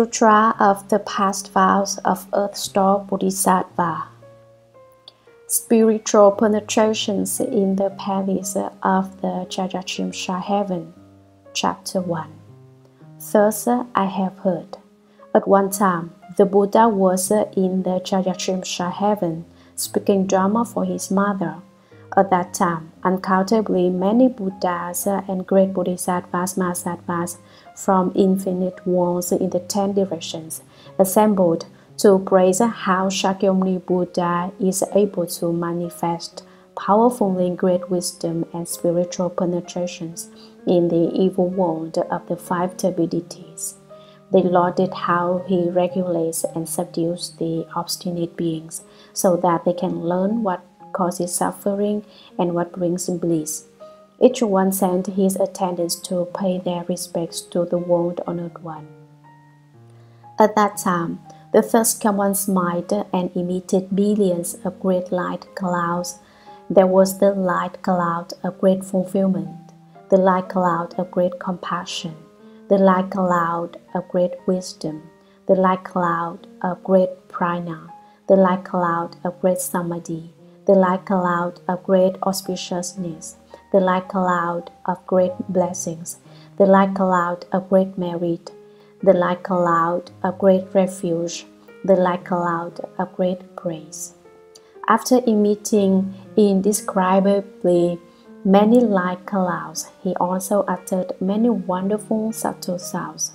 Sutra of the Past Vows of Earth Store Bodhisattva Spiritual Penetrations in the Palace of the Trayastrimsha Heaven Chapter 1 Thus I have heard. At one time, the Buddha was in the Trayastrimsha Heaven speaking Dharma for his mother. At that time, uncountably many Buddhas and great Bodhisattvas Mahasattvas from infinite worlds in the ten directions assembled to praise how Shakyamuni Buddha is able to manifest powerfully great wisdom and spiritual penetrations in the evil world of the five turbidities. They lauded how he regulates and subdues the obstinate beings so that they can learn what causes suffering and what brings bliss. Each one sent his attendants to pay their respects to the world honored one. At that time, the first one smiled and emitted billions of great light clouds. There was the light cloud of great fulfillment, the light cloud of great compassion, the light cloud of great wisdom, the light cloud of great prajna, the light cloud of great samadhi, the light cloud of great auspiciousness, the light cloud of great blessings, the light cloud of great merit, the light cloud of great refuge, the light cloud of great grace. After emitting indescribably many light clouds, he also uttered many wonderful subtle sounds.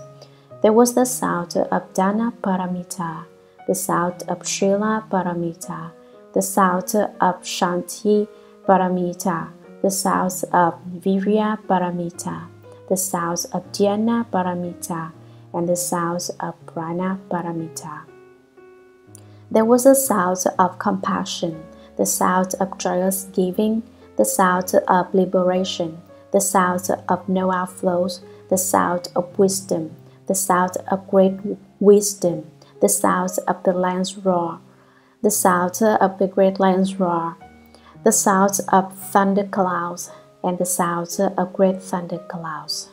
There was the sound of Dana Paramita, the sound of Shila Paramita, the sound of Shanti Paramita, the sounds of Virya Paramita, the sounds of Dhyana Paramita, and the sounds of Prajna Paramita. There was a sound of compassion, the sound of joyous giving, the sound of liberation, the sound of no outflows, the sound of wisdom, the sound of great wisdom, the sound of the lion's roar, the sound of the great lion's roar, the sounds of thunderclouds and the sounds of great thunderclouds.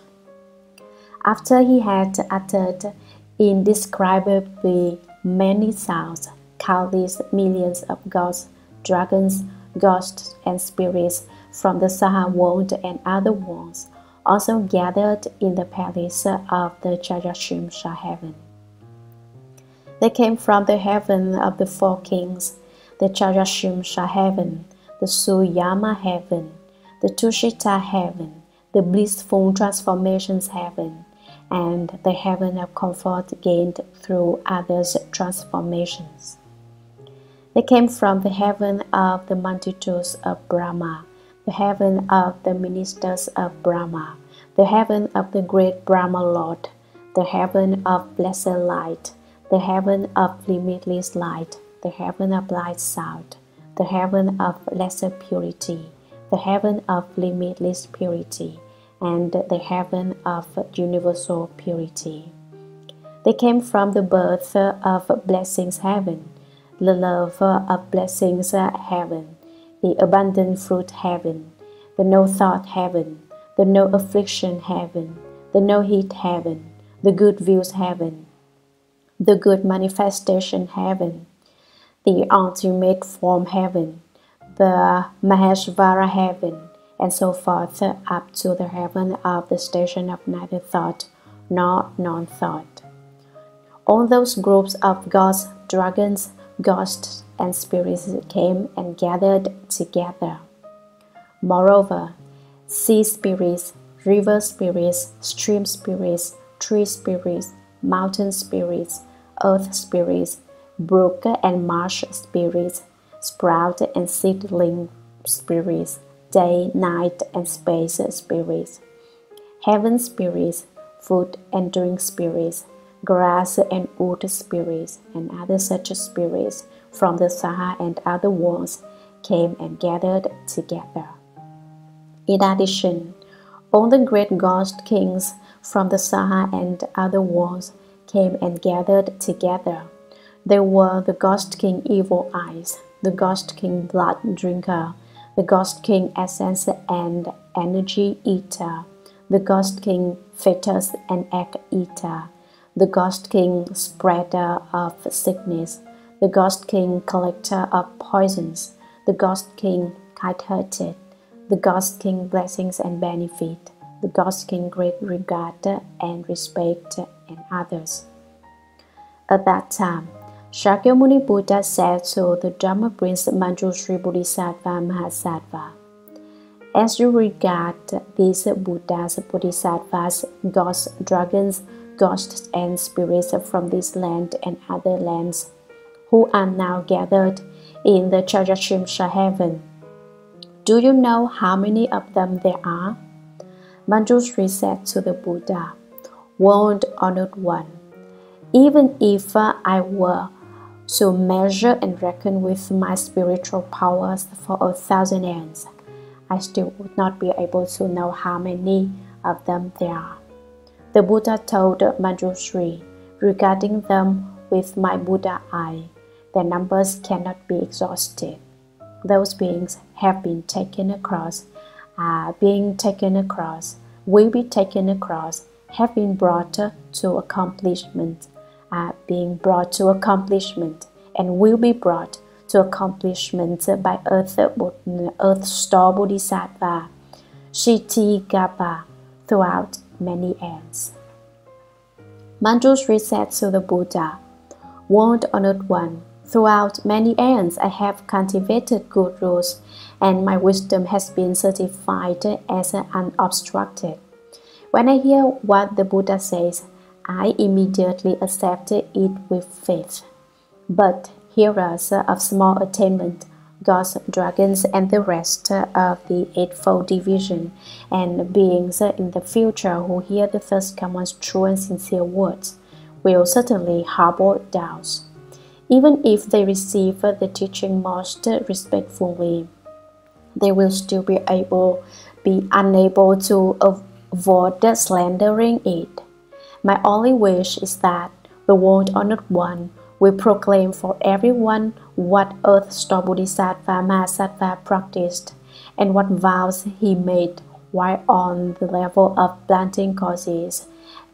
After he had uttered indescribably many sounds, countless millions of gods, dragons, ghosts, and spirits from the Saha world and other worlds also gathered in the palace of the Trayastrimsha heaven. They came from the heaven of the four kings, the Trayastrimsha heaven, the Suyama heaven, the Tushita heaven, the blissful transformations heaven, and the heaven of comfort gained through others' transformations. They came from the heaven of the multitudes of Brahma, the heaven of the ministers of Brahma, the heaven of the great Brahma Lord, the heaven of blessed light, the heaven of limitless light, the heaven of light sound, the heaven of lesser purity, the heaven of limitless purity, and the heaven of universal purity. They came from the birth of blessings heaven, the love of blessings heaven, the abundant fruit heaven, the no thought heaven, the no affliction heaven, the no heat heaven, the good views heaven, the good manifestation heaven, the ultimate form heaven, the Maheshvara heaven, and so forth up to the heaven of the station of neither thought nor non thought. All those groups of gods, dragons, ghosts, and spirits came and gathered together. Moreover, sea spirits, river spirits, stream spirits, tree spirits, mountain spirits, earth spirits, brook and marsh spirits, sprout and seedling spirits, day, night, and space spirits, heaven spirits, food and drink spirits, grass and wood spirits, and other such spirits from the Saha and other worlds came and gathered together. In addition, all the great ghost kings from the Saha and other worlds came and gathered together there were the Ghost King Evil Eyes, the Ghost King Blood Drinker, the Ghost King Essence and Energy Eater, the Ghost King Fetus and Egg Eater, the Ghost King spreader of sickness, the Ghost King collector of poisons, the Ghost King kind-hearted, the Ghost King blessings and benefit, the Ghost King great regard and respect and others. At that time, Shakyamuni Buddha said to the Dharma Prince Manjushri Bodhisattva Mahasattva, As you regard these Buddhas, Bodhisattvas, gods, dragons, ghosts, and spirits from this land and other lands, who are now gathered in the Trayastrimsha heaven, do you know how many of them there are? Manjushri said to the Buddha, World honored one, even if I were to measure and reckon with my spiritual powers for a thousand aeons. I still would not be able to know how many of them there are. The Buddha told Manjushri, regarding them with my Buddha eye, their numbers cannot be exhausted. Those beings have been taken across, are being taken across, will be taken across, have been brought to accomplishment are being brought to accomplishment and will be brought to accomplishment by Earth, Earth Store Bodhisattva, Kshitigarbha, throughout many ages. Manjushri said to the Buddha, World Honored One, throughout many aeons I have cultivated good rules, and my wisdom has been certified as unobstructed. When I hear what the Buddha says, I immediately accepted it with faith. But hearers of small attainment, gods, dragons, and the rest of the Eightfold Division, and beings in the future who hear the Thus Come One's true and sincere words, will certainly harbor doubts. Even if they receive the teaching most respectfully, they will still be able be unable to avoid slandering it. My only wish is that the world honored one will proclaim for everyone what Earth Store Bodhisattva Mahasattva practiced and what vows he made while on the level of planting causes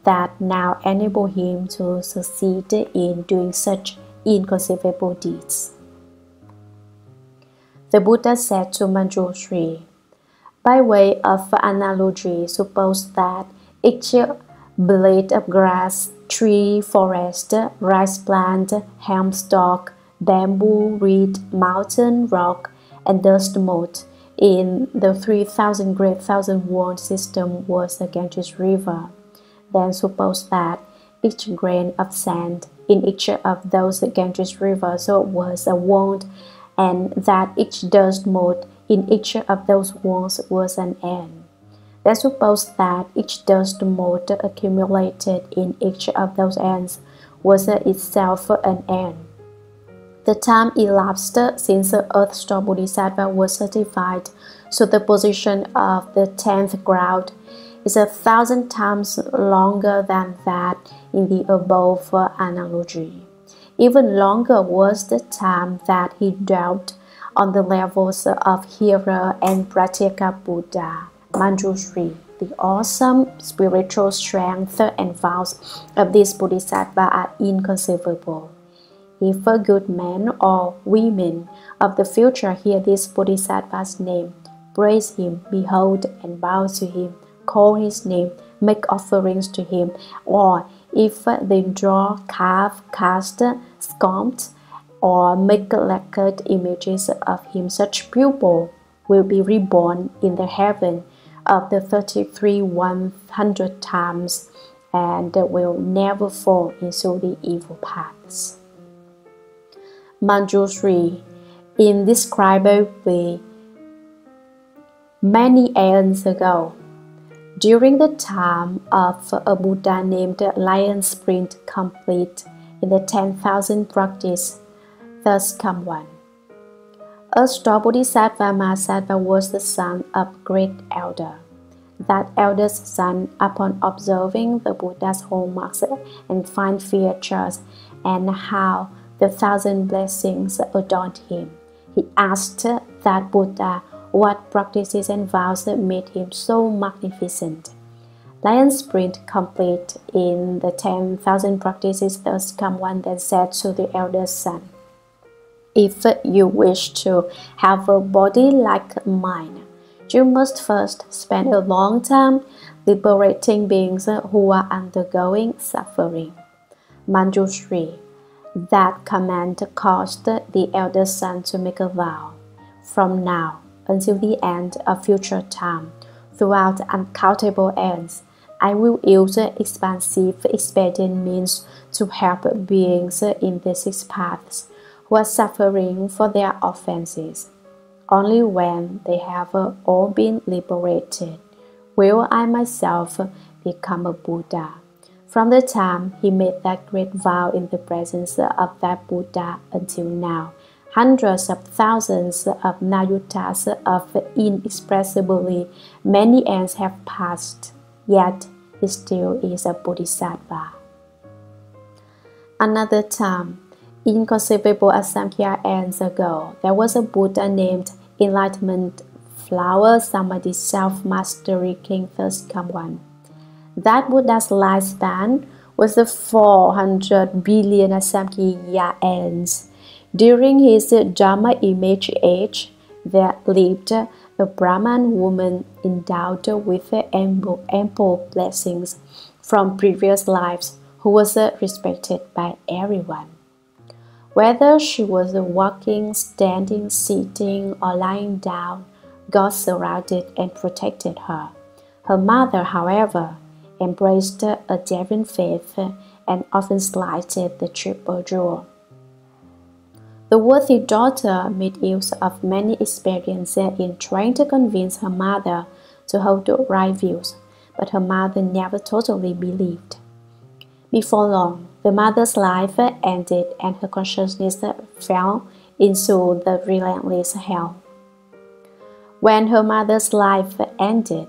that now enable him to succeed in doing such inconceivable deeds. The Buddha said to Manjushri, by way of analogy, suppose that each blade of grass, tree, forest, rice plant, hemp stalk, bamboo, reed, mountain, rock, and dust mote in the 3,000 great thousand world system was the Ganges River. Then suppose that each grain of sand in each of those Ganges rivers was a wand, and that each dust mote in each of those wands was an ant. Let's suppose that each dust mote accumulated in each of those aeons was itself an aeon. The time elapsed since the Earth Store Bodhisattva was certified, so the position of the tenth ground is a thousand times longer than that in the above analogy. Even longer was the time that he dwelt on the levels of Hearer and Pratyeka Buddha. Manjushri. The awesome spiritual strength and vows of this Bodhisattva are inconceivable. If a good man or women of the future hear this Bodhisattva's name, praise him, behold and bow to him, call his name, make offerings to him, or if they draw, carve, cast, sculpt, or make lacquered images of him, such people will be reborn in the heaven of the 33 100 times and will never fall into the evil paths. Manjushri, indescribably many aeons ago, during the time of a Buddha named Lion Sprint complete in the 10,000 practice, thus come one. A star Bodhisattva Mahasattva was the son of great elder. That eldest son, upon observing the Buddha's hallmarks and fine features and how the thousand blessings adorned him, he asked that Buddha what practices and vows made him so magnificent. Lion sprint complete in the 10,000 practices thus come one that said to the eldest son, If you wish to have a body like mine, you must first spend a long time liberating beings who are undergoing suffering. Manjushri. That command caused the eldest son to make a vow. From now until the end of future time, throughout uncountable aeons, I will use expansive expedient means to help beings in the six paths who are suffering for their offenses. Only when they have all been liberated will I myself become a Buddha. From the time he made that great vow in the presence of that Buddha until now, hundreds of thousands of nayutas of inexpressibly many aeons have passed yet he still is a bodhisattva. Another time, inconceivable as Samkhya years ago, there was a Buddha named Enlightenment Flower Samadhi Self Mastery King First One. That Buddha's lifespan was the 400 billion Samkhya aeons. During his Dharma image age, there lived a Brahman woman endowed with ample, ample blessings from previous lives who was respected by everyone. Whether she was walking, standing, sitting, or lying down, God surrounded and protected her. Her mother, however, embraced a daring faith and often slighted the triple jewel. The worthy daughter made use of many experiences in trying to convince her mother to hold the right views, but her mother never totally believed. Before long, the mother's life ended and her consciousness fell into the relentless hell. When her mother's life ended,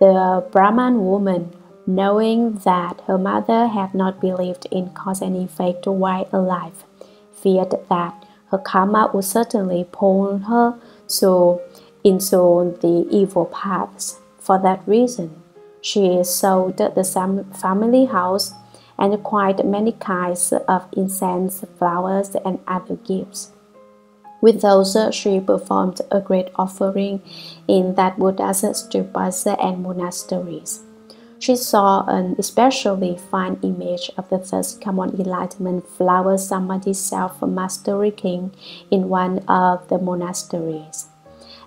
the Brahman woman, knowing that her mother had not believed in cause and effect while alive, feared that her karma would certainly pull her so into the evil paths. For that reason, she sold the family house and acquired many kinds of incense, flowers, and other gifts. With those, she performed a great offering in that Buddha's stupas and monasteries. She saw an especially fine image of the thus come one enlightenment flower samadhi self-mastery king in one of the monasteries.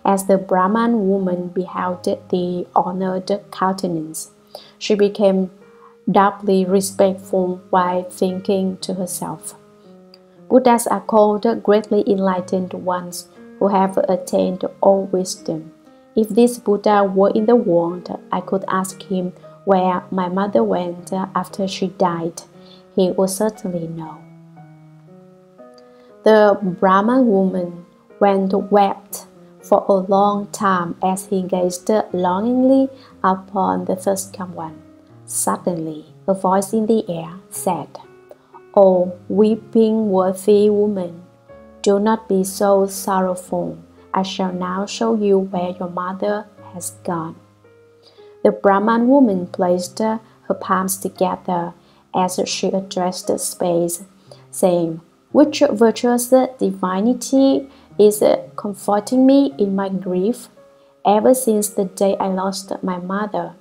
As the Brahman woman beheld the honored countenance, she became doubly respectful while thinking to herself. Buddhas are called greatly enlightened ones who have attained all wisdom. If this Buddha were in the world, I could ask him where my mother went after she died, he would certainly know. The Brahman woman went wept for a long time as he gazed longingly upon the thus come one. Suddenly, a voice in the air said, O oh, weeping worthy woman, do not be so sorrowful. I shall now show you where your mother has gone. The Brahman woman placed her palms together as she addressed the space, saying, Which virtuous divinity is comforting me in my grief? Ever since the day I lost my mother,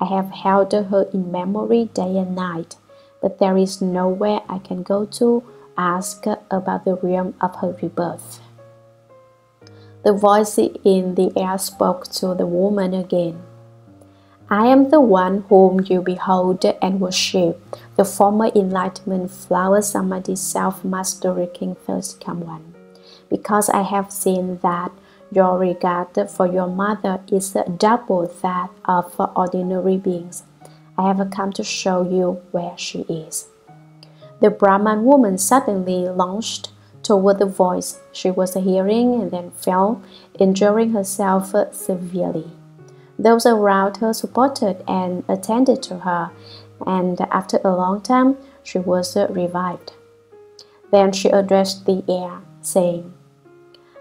I have held her in memory day and night, but there is nowhere I can go to ask about the realm of her rebirth. The voice in the air spoke to the woman again. I am the one whom you behold and worship, the former enlightenment flower samadhi self-mastery king thus come one. Because I have seen that your regard for your mother is double that of ordinary beings. I have come to show you where she is. The Brahman woman suddenly launched toward the voice she was hearing and then fell, injuring herself severely. Those around her supported and attended to her, and after a long time, she was revived. Then she addressed the air, saying,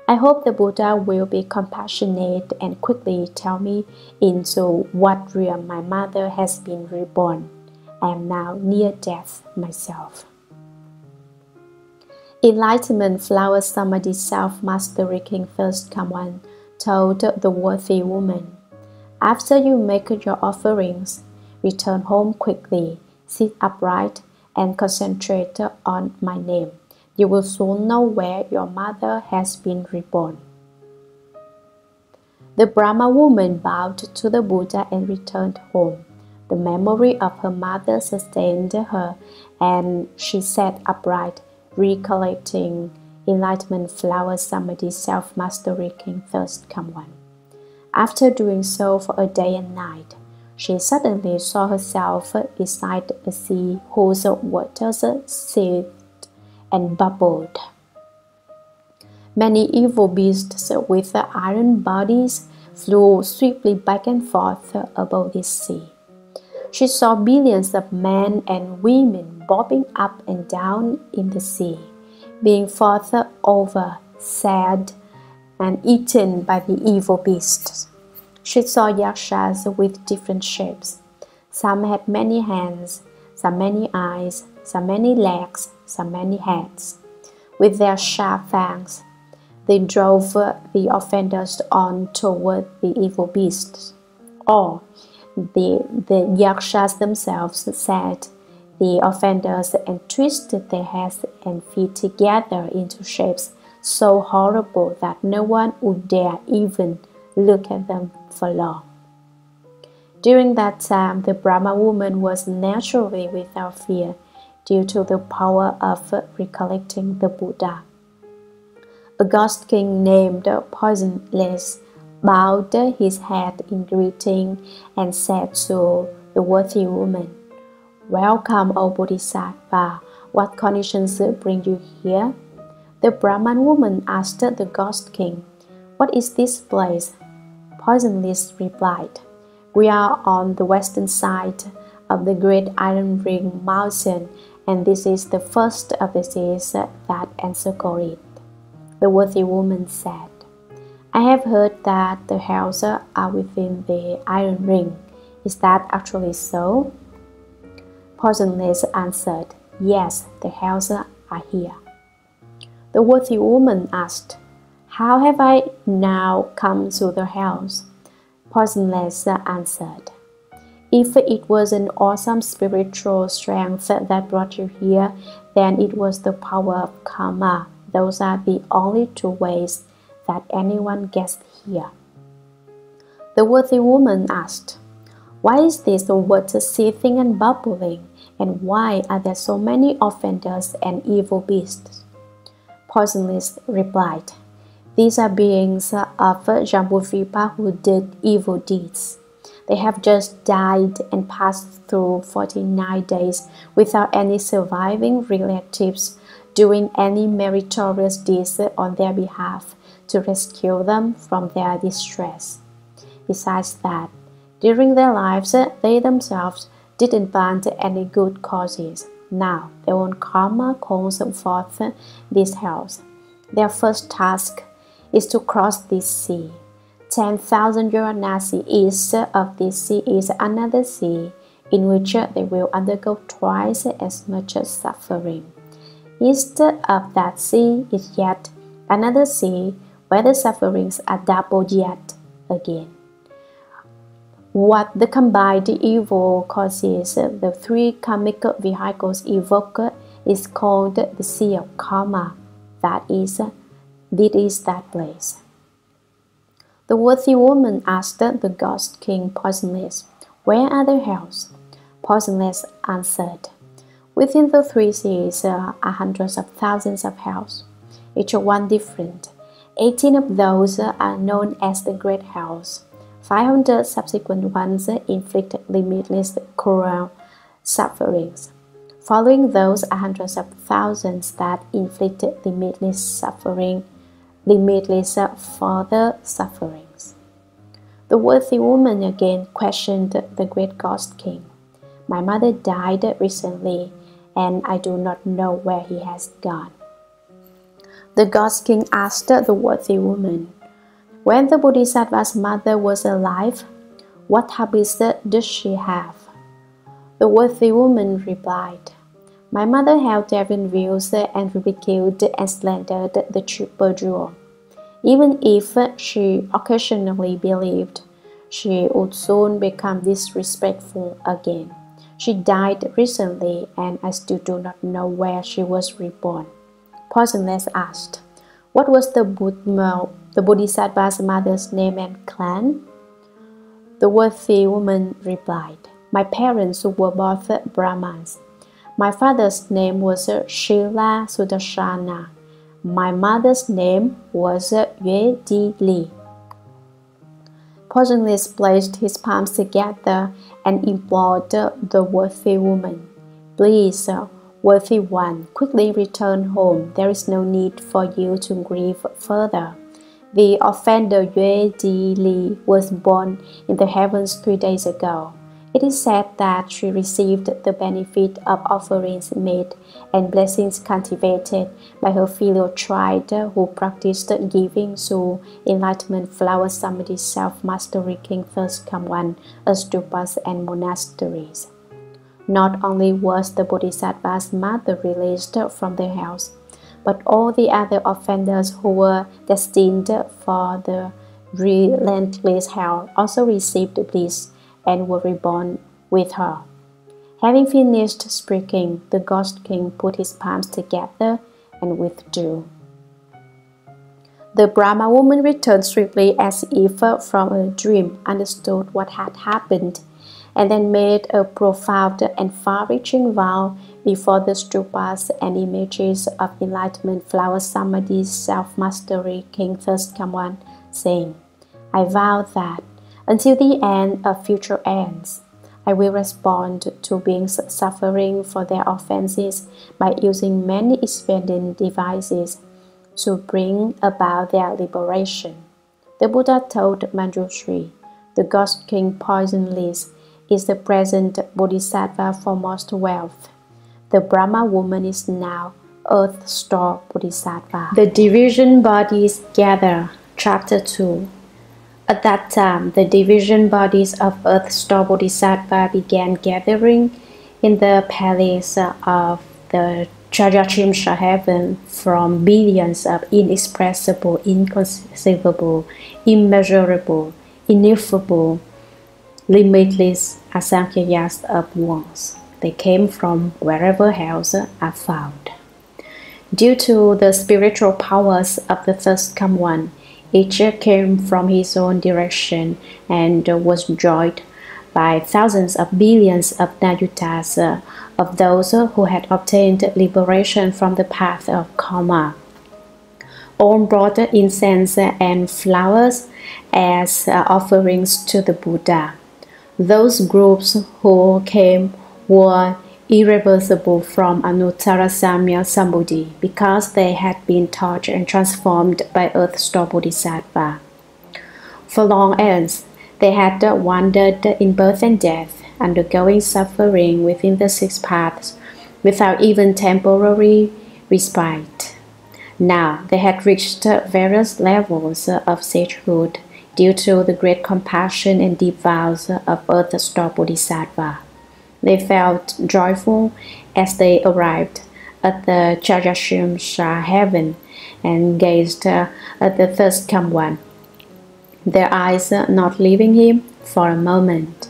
I hope the Buddha will be compassionate and quickly tell me into what realm my mother has been reborn. I am now near death myself. Enlightenment Flower Samadhi Self Mastery King Thus Come One told the worthy woman, After you make your offerings, return home quickly, sit upright, and concentrate on my name. You will soon know where your mother has been reborn. The Brahma woman bowed to the Buddha and returned home. The memory of her mother sustained her, and she sat upright, recollecting enlightenment flower samadhi self mastery king first one. After doing so for a day and night, she suddenly saw herself beside a sea whose waters seethed and bubbled. Many evil beasts with iron bodies flew swiftly back and forth above the sea. She saw billions of men and women bobbing up and down in the sea, being fought over, sad, and eaten by the evil beasts. She saw yakshas with different shapes. Some had many hands, some many eyes, some many legs, some many heads. With their sharp fangs, they drove the offenders on toward the evil beasts. Or the, the yakshas themselves said the offenders and twisted their heads and feet together into shapes so horrible that no one would dare even look at them for long. During that time, the Brahma woman was naturally without fear due to the power of recollecting the Buddha. A ghost king named Poisonless bowed his head in greeting and said to the worthy woman, Welcome, O Bodhisattva. What conditions bring you here? The Brahman woman asked the ghost king, What is this place? Poisonless replied, We are on the western side of the great iron ring mountain, and this is the first of the seas that encircle it. The worthy woman said, I have heard that the houses are within the iron ring. Is that actually so? Poisonless answered, Yes, the houses are here. The worthy woman asked, How have I now come to the house? Poisonless answered, If it was an awesome spiritual strength that brought you here, then it was the power of karma. Those are the only two ways that anyone gets here. The worthy woman asked, Why is this water seething and bubbling, and why are there so many offenders and evil beasts? Poisonless replied, These are beings of Jambudvipa who did evil deeds. They have just died and passed through 49 days without any surviving relatives doing any meritorious deeds on their behalf to rescue them from their distress. Besides that, during their lives, they themselves didn't plant any good causes. Now, their own karma calls forth this house. Their first task is to cross this sea. 10,000 Varanasi east of this sea is another sea in which they will undergo twice as much suffering. East of that sea is yet another sea where the sufferings are doubled yet again. What the combined evil causes the three karmic vehicles evoke is called the sea of karma. That is, it is that place. The worthy woman asked the ghost king Poisonless, Where are the hells? Poisonless answered, Within the three seas are hundreds of thousands of hells, each one different. Eighteen of those are known as the Great Hells. 500 subsequent ones inflict limitless cruel sufferings. Following those are hundreds of thousands that inflict limitless suffering, limitless further sufferings. The worthy woman again questioned the great ghost king. My mother died recently, and I do not know where he has gone. The Ghost King asked the worthy woman, When the Bodhisattva's mother was alive, what habits did she have? The worthy woman replied, My mother held devil views and ridiculed and slandered the triple jewel. Even if she occasionally believed, she would soon become disrespectful again. She died recently, and I still do not know where she was reborn. Poisonless asked, What was the, Buddha, the Bodhisattva's mother's name and clan? The worthy woman replied, My parents were both Brahmins. My father's name was Shila Sudarshana. My mother's name was Yue Di Li. Poisonless placed his palms together and implored the worthy woman, Please, worthy one, quickly return home. There is no need for you to grieve further. The offender Yue Di Li was born in the heavens three days ago. It is said that she received the benefit of offerings made and blessings cultivated by her filial tribe who practiced giving to enlightenment flower samadhi self-mastery king thus come one stupas and monasteries. Not only was the Bodhisattva's mother released from the house, but all the other offenders who were destined for the relentless hell also received bliss and were reborn with her. Having finished speaking, the Ghost King put his palms together and withdrew. The Brahma woman returned swiftly as if from a dream, understood what had happened, and then made a profound and far-reaching vow before the stupas and images of enlightenment flower samadhi self-mastery King Thirst One, saying, I vow that until the end of future ends. I will respond to beings suffering for their offenses by using many expanding devices to bring about their liberation. The Buddha told Manjushri, the Ghost King poison Poisonless is the present Bodhisattva Foremost Wealth. The Brahma woman is now Earth Store Bodhisattva. The division bodies gather. Chapter 2 at that time, the division bodies of Earth Store Bodhisattva began gathering in the palace of the Trayastrimsha heaven from billions of inexpressible, inconceivable, immeasurable, ineffable, limitless asankhayas of ones. They came from wherever else are found. Due to the spiritual powers of the thus come one, each came from his own direction and was joined by thousands of billions of Nayutas, uh, of those who had obtained liberation from the path of karma. All brought incense and flowers as offerings to the Buddha. Those groups who came were irreversible from Anuttarasamyaksambodhi because they had been touched and transformed by Earth Store Bodhisattva. For long aeons, they had wandered in birth and death, undergoing suffering within the six paths without even temporary respite. Now they had reached various levels of sagehood due to the great compassion and deep vows of Earth Store Bodhisattva. They felt joyful as they arrived at the Trayastrimsha heaven and gazed uh, at the thus come one, their eyes not leaving him for a moment.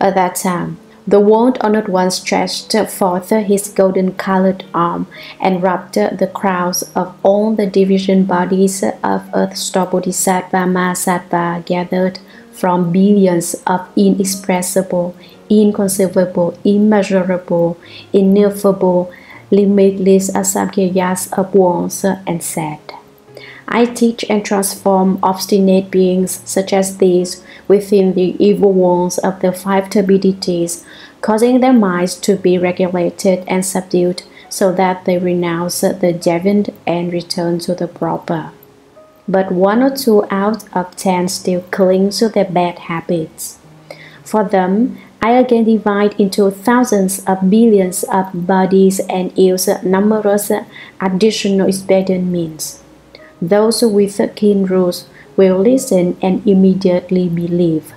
At that time, the world honored one stretched forth his golden colored arm and rubbed the crowns of all the division bodies of Earth Store Bodhisattva Mahasattva gathered from billions of inexpressible, inconceivable, immeasurable, ineffable, limitless asamkhya's ones and said, I teach and transform obstinate beings such as these within the evil ones of the five turbidities, causing their minds to be regulated and subdued so that they renounce the deviant and return to the proper. But one or two out of ten still cling to their bad habits. For them, I again divide into thousands of billions of bodies and use numerous additional expedient means. Those with keen rules will listen and immediately believe.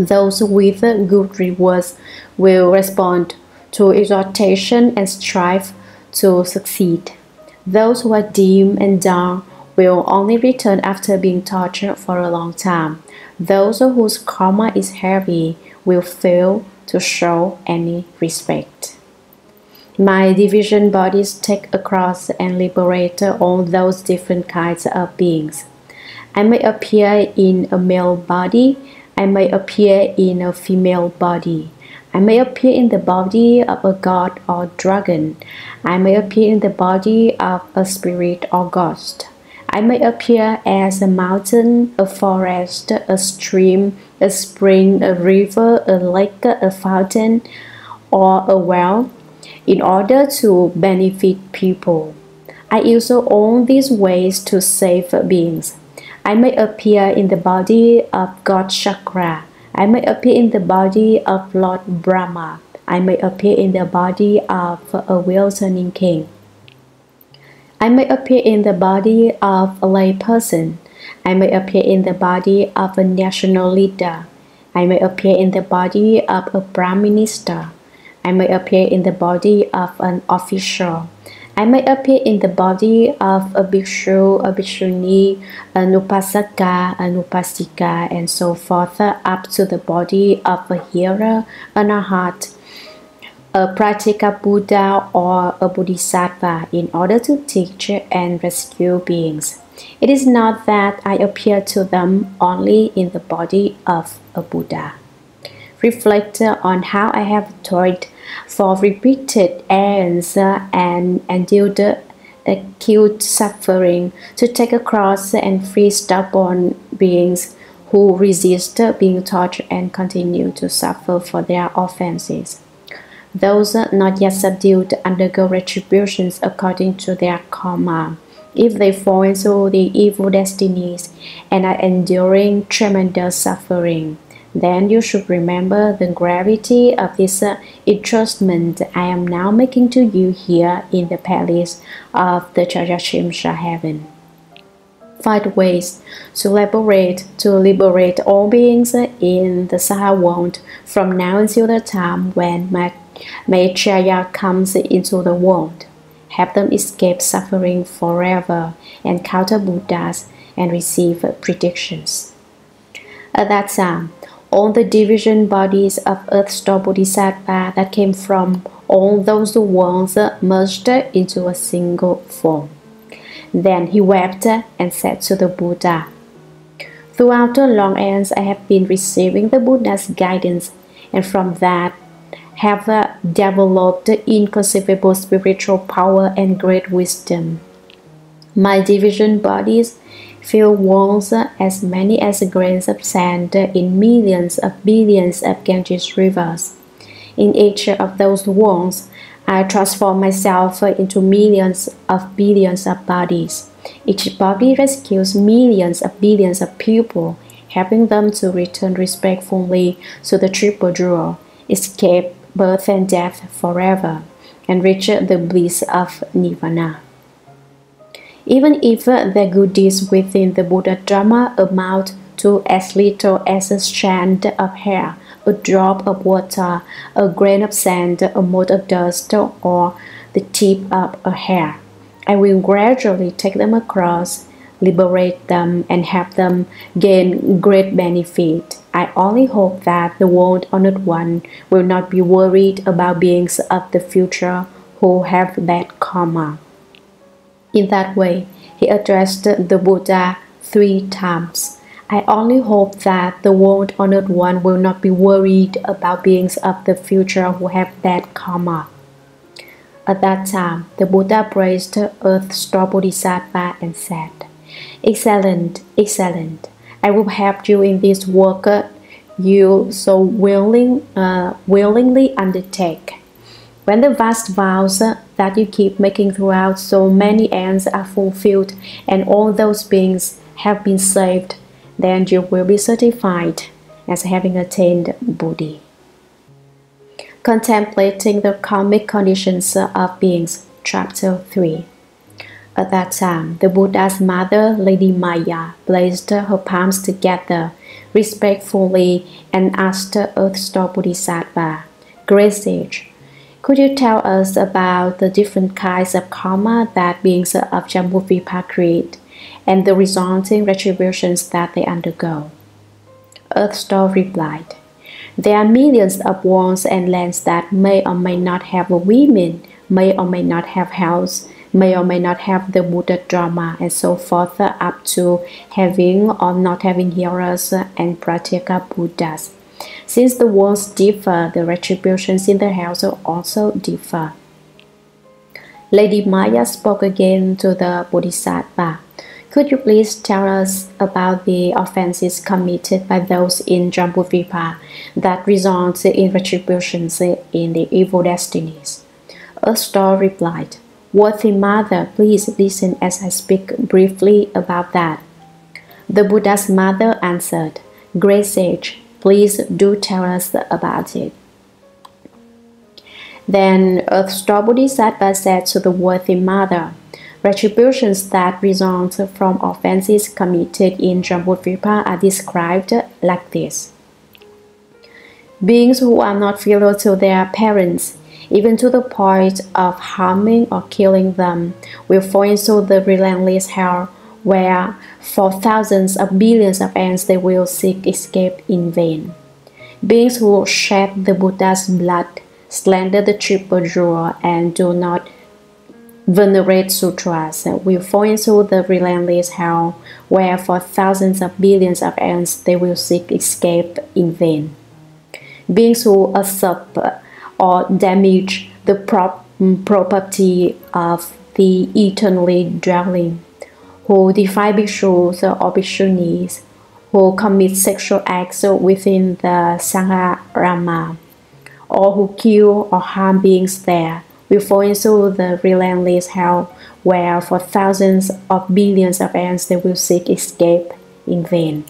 Those with good rewards will respond to exhortation and strive to succeed. Those who are dim and down will only return after being tortured for a long time. Those whose karma is heavy will fail to show any respect. My division bodies take across and liberate all those different kinds of beings. I may appear in a male body, I may appear in a female body. I may appear in the body of a god or dragon. I may appear in the body of a spirit or ghost. I may appear as a mountain, a forest, a stream, a spring, a river, a lake, a fountain, or a well in order to benefit people. I use all these ways to save beings. I may appear in the body of God Shakra. I may appear in the body of Lord Brahma. I may appear in the body of a wheel turning king. I may appear in the body of a lay person. I may appear in the body of a national leader. I may appear in the body of a prime minister. I may appear in the body of an official. I may appear in the body of a bhikshu, a bhikshuni, an upasaka, an upasika, and so forth, up to the body of a hearer, an arhat, a Pratyeka Buddha or a Bodhisattva in order to teach and rescue beings. It is not that I appear to them only in the body of a Buddha. Reflect on how I have toiled for repeated errands and endured acute suffering to take a cross and free stubborn beings who resist being tortured and continue to suffer for their offenses. Those not yet subdued undergo retributions according to their karma. If they fall into the evil destinies and are enduring tremendous suffering, then you should remember the gravity of this uh, entrustment I am now making to you here in the palace of the Trayastrimsha heaven. Five ways to liberate to liberate all beings in the Saha world from now until the time when my Maitreya comes into the world. Have them escape suffering forever, encounter Buddhas, and receive predictions. At that time, all the division bodies of Earth Store Bodhisattva that came from all those worlds merged into a single form. Then he wept and said to the Buddha, Throughout the long aeons, I have been receiving the Buddha's guidance, and from that have developed inconceivable spiritual power and great wisdom. My division bodies fill walls as many as grains of sand in millions of billions of Ganges rivers. In each of those walls, I transform myself into millions of billions of bodies. Each body rescues millions of billions of people, helping them to return respectfully to the triple jewel, escape birth and death forever, and reach the bliss of nirvana. Even if the good deeds within the Buddha Dharma amount to as little as a strand of hair, a drop of water, a grain of sand, a mote of dust, or the tip of a hair, I will gradually take them across, liberate them, and help them gain great benefit. I only hope that the world honored one will not be worried about beings of the future who have bad karma. In that way, he addressed the Buddha three times. I only hope that the world honored one will not be worried about beings of the future who have bad karma. At that time, the Buddha praised Earth Store Bodhisattva and said, Excellent, excellent. I will help you in this work you so willing, uh, willingly undertake. When the vast vows that you keep making throughout so many aeons are fulfilled and all those beings have been saved, then you will be certified as having attained Bodhi. Contemplating the karmic conditions of beings, Chapter 3. At that time, the Buddha's mother, Lady Maya, placed her palms together respectfully and asked Earth Store Bodhisattva, Great Sage, could you tell us about the different kinds of karma that beings of Jambudvipa create and the resulting retributions that they undergo? Earth Store replied, there are millions of worlds and lands that may or may not have women, may or may not have health, may or may not have the Buddha Dharma, and so forth, up to having or not having hearers and Pratyeka Buddhas. Since the worlds differ, the retributions in the house also differ. Lady Maya spoke again to the Bodhisattva. Could you please tell us about the offenses committed by those in Jambudvipa that result in retributions in the evil destinies? Earth Store replied, Worthy mother, please listen as I speak briefly about that. The Buddha's mother answered, Great sage, please do tell us about it. Then Earth Store Bodhisattva said to the worthy mother, Retributions that result from offenses committed in Jambudvipa are described like this. Beings who are not filial to their parents, even to the point of harming or killing them, will fall into the relentless hell where for thousands of billions of aeons they will seek escape in vain. Beings who shed the Buddha's blood, slander the triple jewel, and do not venerate sutras will fall into the relentless hell, where for thousands of billions of aeons they will seek escape in vain. Beings who usurp or damage the prop mm, property of the eternally dwelling, who defy bhikshus or bhikshunis, who commit sexual acts within the Sangharama, or who kill or harm beings there, will fall into the relentless hell where for thousands of billions of aeons they will seek escape in vain.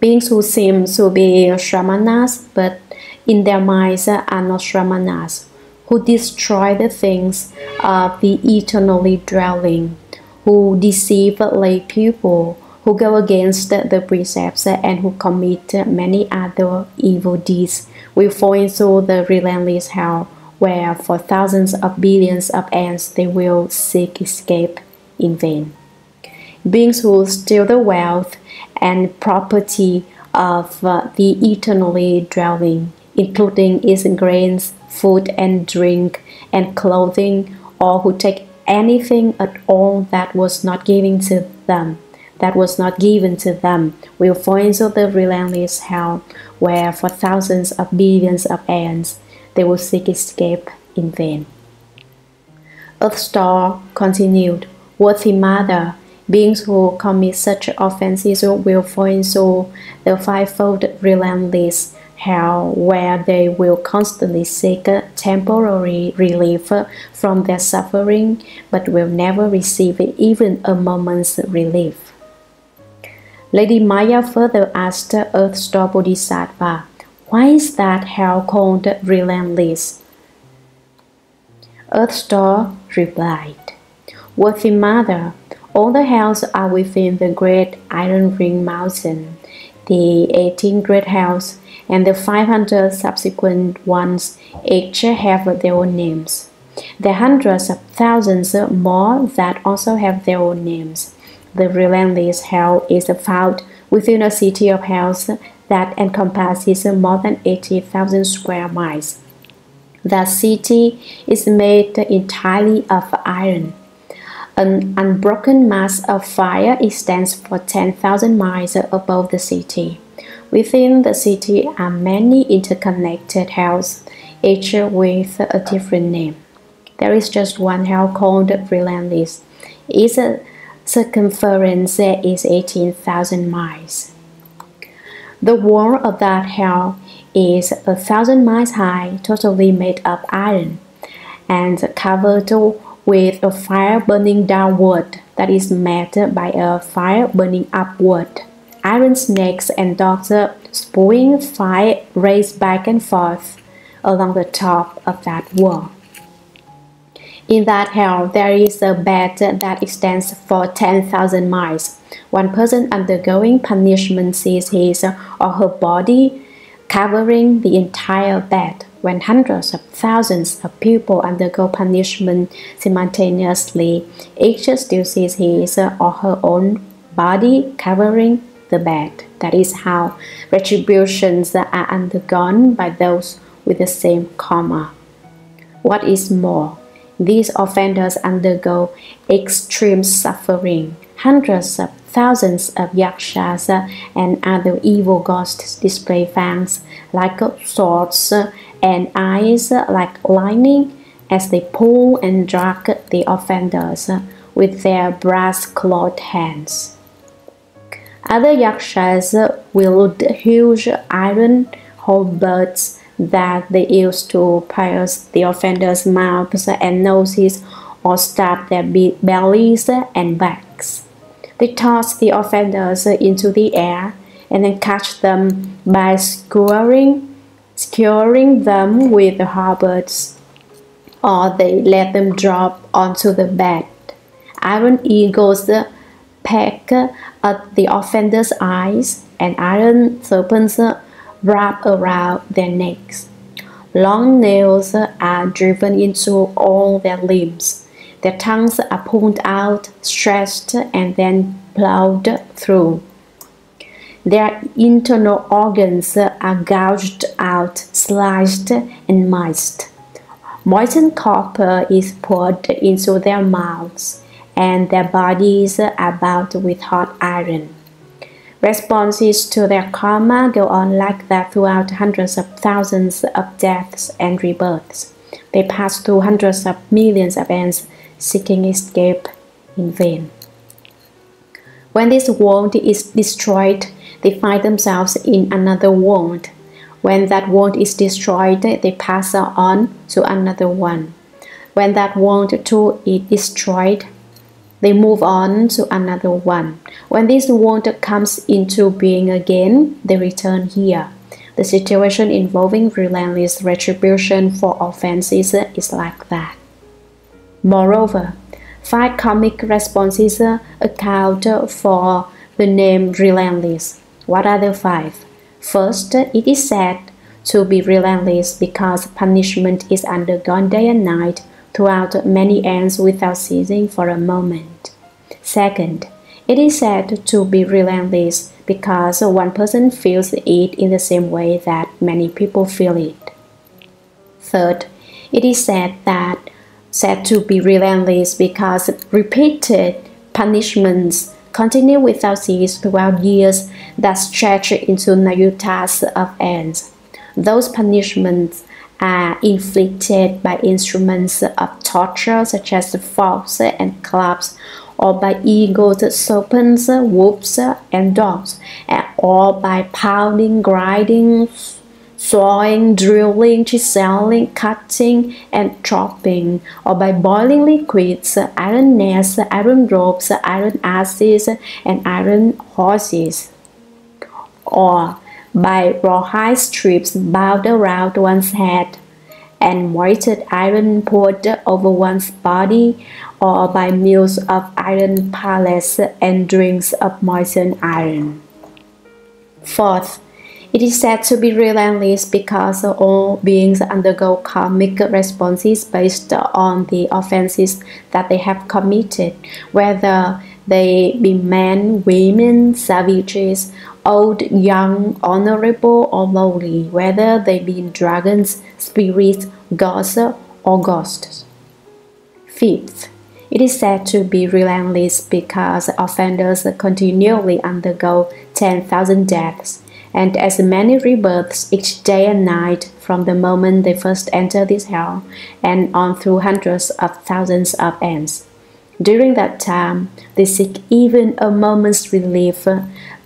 Beings who seem to be Shramanas but in their minds are not Shramanas, who destroy the things of the eternally dwelling, who deceive lay people, who go against the precepts and who commit many other evil deeds will fall into the relentless hell where for thousands of billions of aeons they will seek escape in vain. Beings who steal the wealth and property of the eternally dwelling, including its grains, food and drink, and clothing, or who take anything at all that was not given to them, that was not given to them, will fall into the relentless hell, where for thousands of billions of aeons they will seek escape in vain. Earth Store continued, Worthy Mother, beings who commit such offenses will fall into the fivefold relentless hell where they will constantly seek temporary relief from their suffering but will never receive even a moment's relief. Lady Maya further asked Earth Store Bodhisattva, why is that hell called relentless? Earth Store replied, Worthy Mother, all the hells are within the great Iron Ring Mountain. The 18 great hells and the 500 subsequent ones each have their own names. There are hundreds of thousands more that also have their own names. The relentless hell is found within a city of hells that encompasses more than 80,000 square miles. The city is made entirely of iron. An unbroken mass of fire extends for 10,000 miles above the city. Within the city are many interconnected hells, each with a different name. There is just one hell called Relentless. Its circumference is 18,000 miles. The wall of that hell is a thousand miles high, totally made of iron, and covered with a fire burning downward that is met by a fire burning upward. Iron snakes and dogs spewing fire race back and forth. along the top of that wall. In that hell, there is a bed that extends for 10,000 miles. One person undergoing punishment sees his or her body covering the entire bed. When hundreds of thousands of people undergo punishment simultaneously, each still sees his or her own body covering the bed. That is how retributions are undergone by those with the same karma. What is more, these offenders undergo extreme suffering. Hundreds of thousands of yakshas and other evil ghosts display fangs like swords and eyes like lightning as they pull and drag the offenders with their brass-clawed hands. Other yakshas wield huge iron halberds that they use to pierce the offenders' mouths and noses or stab their bellies and backs. They toss the offenders into the air and then catch them by skewering, skewering them with the halberds, or they let them drop onto the bed. Iron eagles peck at uh, the offenders' eyes, and iron serpents wrap around their necks. Long nails are driven into all their limbs. Their tongues are pulled out, stretched, and then plowed through. Their internal organs are gouged out, sliced, and miced. Moistened copper is poured into their mouths, and their bodies are bound with hot iron. Responses to their karma go on like that throughout hundreds of thousands of deaths and rebirths. They pass through hundreds of millions of aeons seeking escape in vain. When this world is destroyed, they find themselves in another world. When that world is destroyed, they pass on to another one. When that world too is destroyed, they move on to another one. When this world comes into being again, they return here. The situation involving relentless retribution for offenses is like that. Moreover, five karmic responses account for the name relentless. What are the five? First, it is said to be relentless because punishment is undergone day and night throughout many aeons without ceasing for a moment. Second, it is said to be relentless because one person feels it in the same way that many people feel it. Third, it is said that said to be relentless because repeated punishments continue without cease throughout years that stretch into nayutas of aeons. Those punishments are inflicted by instruments of torture such as the forks and clubs, or by eagles, serpents, wolves, and dogs, or by pounding, grinding, sawing, drilling, chiseling, cutting, and chopping, or by boiling liquids, iron nails, iron ropes, iron asses, and iron horses, or by rawhide strips bound around one's head and moistened iron poured over one's body, or by meals of iron pellets and drinks of moistened iron. Fourth, it is said to be relentless because all beings undergo karmic responses based on the offenses that they have committed, whether they be men, women, savages, old, young, honorable, or lowly, whether they be dragons, spirits, gods, or ghosts. Fifth, it is said to be relentless because offenders continually undergo 10,000 deaths and as many rebirths each day and night from the moment they first enter this hell and on through hundreds of thousands of aeons. During that time, they seek even a moment's relief,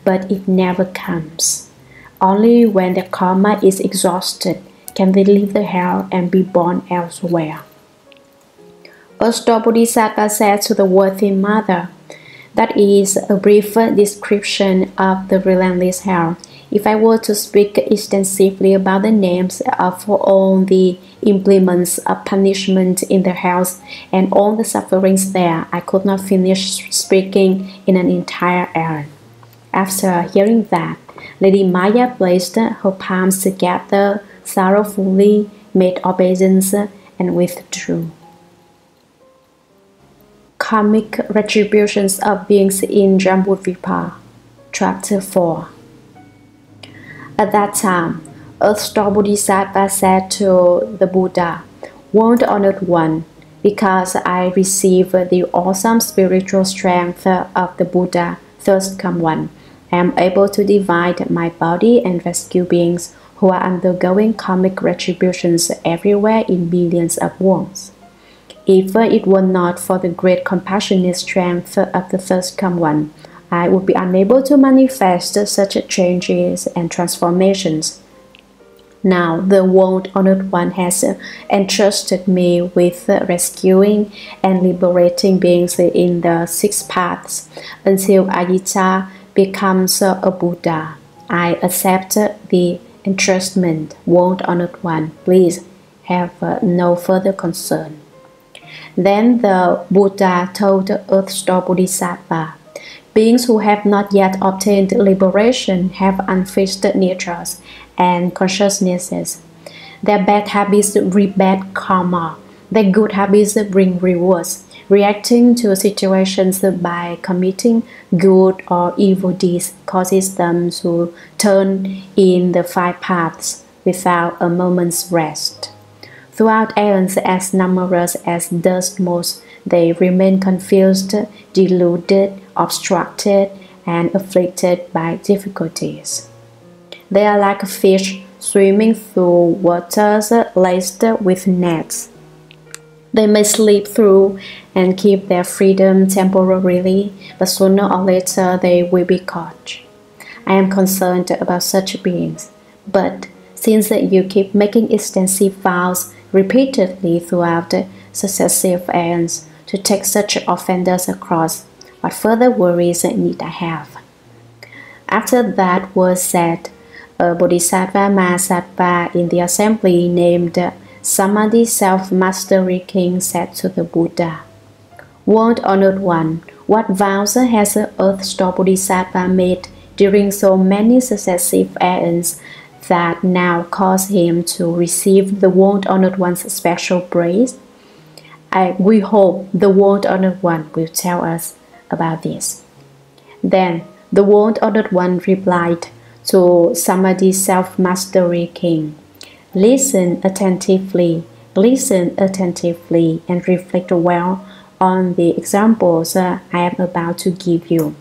but it never comes. Only when their karma is exhausted can they leave the hell and be born elsewhere. Bodhisattva said to the worthy mother, that is a brief description of the relentless hell If I were to speak extensively about the names of all the implements of punishment in the house and all the sufferings there, I could not finish speaking in an entire hour. After hearing that, Lady Maya placed her palms together, sorrowfully made obeisance, and withdrew. Karmic Retributions of Beings in Jambudvipa, Chapter 4 At that time, Earth Store Bodhisattva said to the Buddha, World Honored One, because I receive the awesome spiritual strength of the Buddha, thus come one, I am able to divide my body and rescue beings who are undergoing karmic retributions everywhere in millions of worlds. If it were not for the great compassionate strength of the Thus Come One, I would be unable to manifest such changes and transformations. Now the world honored one has entrusted me with rescuing and liberating beings in the six paths until Ajita becomes a Buddha. I accept the entrustment, world honored one. Please have no further concern. Then the Buddha told Earth Store Bodhisattva, Beings who have not yet obtained liberation have unfixed natures and consciousnesses. Their bad habits breed bad karma. Their good habits bring rewards. Reacting to situations by committing good or evil deeds causes them to turn in the five paths without a moment's rest. Throughout aeons as numerous as dust motes, they remain confused, deluded, obstructed, and afflicted by difficulties. They are like fish swimming through waters laced with nets. They may slip through and keep their freedom temporarily, but sooner or later they will be caught. I am concerned about such beings, but since you keep making extensive vows repeatedly throughout successive aeons to take such offenders across. What further worries need I have? After that was said, a Bodhisattva Mahasattva in the assembly named Samadhi Self-Mastery King said to the Buddha, World Honored One, what vows has the Earth Store Bodhisattva made during so many successive aeons that now cause him to receive the World Honored One's special praise? I, we hope the World Honored One will tell us about this. Then the World Honored One replied to Samadhi Self Mastery King Listen attentively, listen attentively, and reflect well on the examples I am about to give you.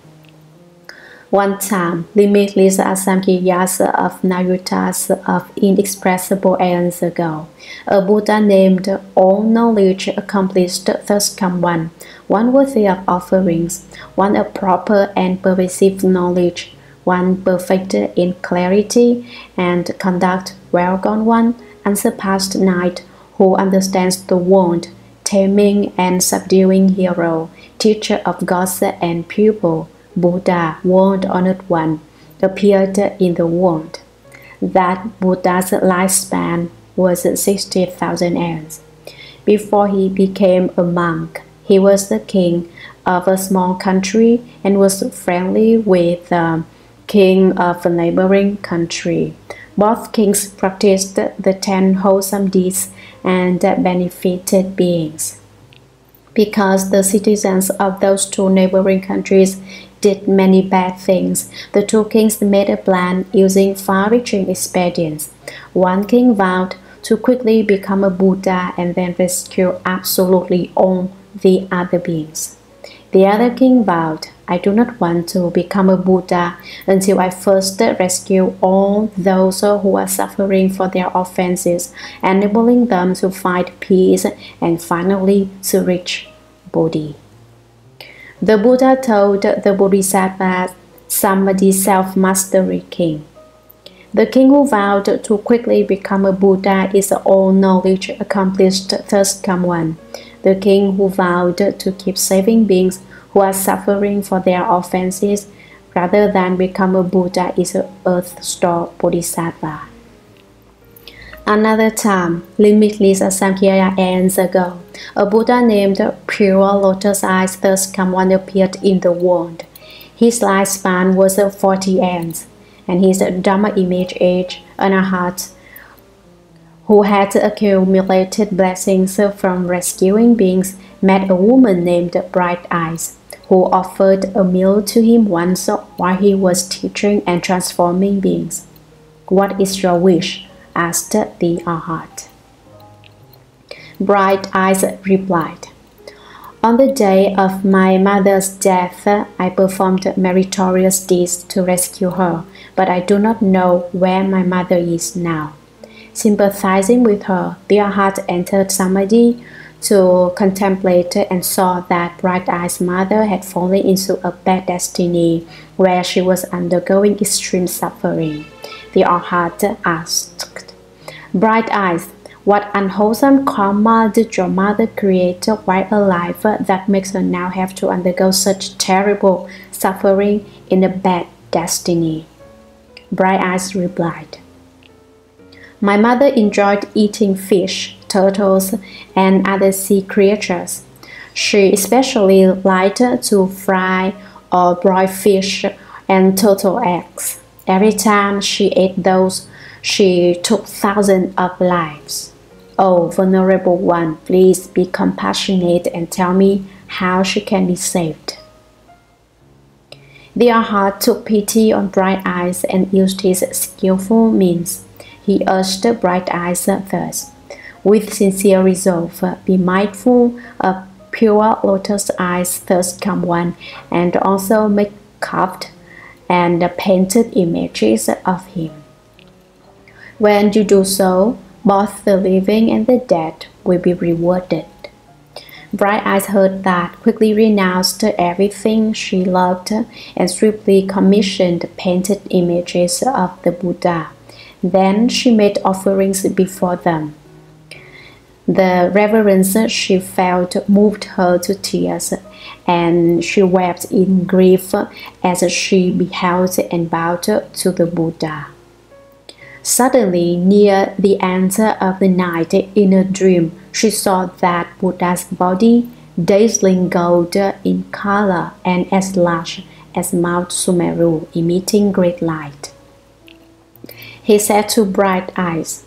One time, limitless Asamkhyeyas of Nayutas of inexpressible aeons ago, a Buddha named All Knowledge accomplished thus come one, one worthy of offerings, one of proper and pervasive knowledge, one perfect in clarity and conduct, well gone one, unsurpassed knight who understands the world, taming and subduing hero, teacher of gods and pupil Buddha, world honored one, appeared in the world. That Buddha's lifespan was 60,000 years. Before he became a monk, he was the king of a small country and was friendly with the king of a neighboring country. Both kings practiced the ten wholesome deeds and benefited beings. Because the citizens of those two neighboring countries did many bad things. The two kings made a plan using far-reaching expedients. One king vowed to quickly become a Buddha and then rescue absolutely all the other beings. The other king vowed, I do not want to become a Buddha until I first rescue all those who are suffering for their offenses, enabling them to find peace and finally to reach Bodhi. The Buddha told the Bodhisattva Samadhi self-mastery king. The king who vowed to quickly become a Buddha is all knowledge accomplished thus come one. The king who vowed to keep saving beings who are suffering for their offenses, rather than become a Buddha is a earth store bodhisattva. Another time, limitless Samkhya aeons ago, a Buddha named Pure Lotus Eyes Thus Come One appeared in the world. His lifespan was 40 aeons, and his Dharma image age, an Arhat, who had accumulated blessings from rescuing beings, met a woman named Bright Eyes, who offered a meal to him once while he was teaching and transforming beings. What is your wish? asked the Arhat. Bright Eyes replied, On the day of my mother's death, I performed meritorious deeds to rescue her, but I do not know where my mother is now. Sympathizing with her, the Arhat entered Samadhi to contemplate and saw that Bright Eyes' mother had fallen into a bad destiny where she was undergoing extreme suffering. The Arhat asked, Bright eyes, what unwholesome karma did your mother create while alive that makes her now have to undergo such terrible suffering in a bad destiny? Bright Eyes replied, My mother enjoyed eating fish, turtles, and other sea creatures. She especially liked to fry or broil fish and turtle eggs. Every time she ate those, she took thousands of lives. Oh, vulnerable one, please be compassionate and tell me how she can be saved. The Arhat took pity on Bright Eyes and used his skillful means. He urged Bright Eyes thus, with sincere resolve, be mindful of pure lotus eyes thus come one, and also make carved and painted images of him. When you do so, both the living and the dead will be rewarded. Bright Eyes heard that, quickly renounced everything she loved, and swiftly commissioned painted images of the Buddha. Then she made offerings before them. The reverence she felt moved her to tears, and she wept in grief as she beheld and bowed to the Buddha. Suddenly, near the end of the night, in a dream, she saw that Buddha's body, dazzling gold in color and as large as Mount Sumeru, emitting great light. He said to Bright Eyes,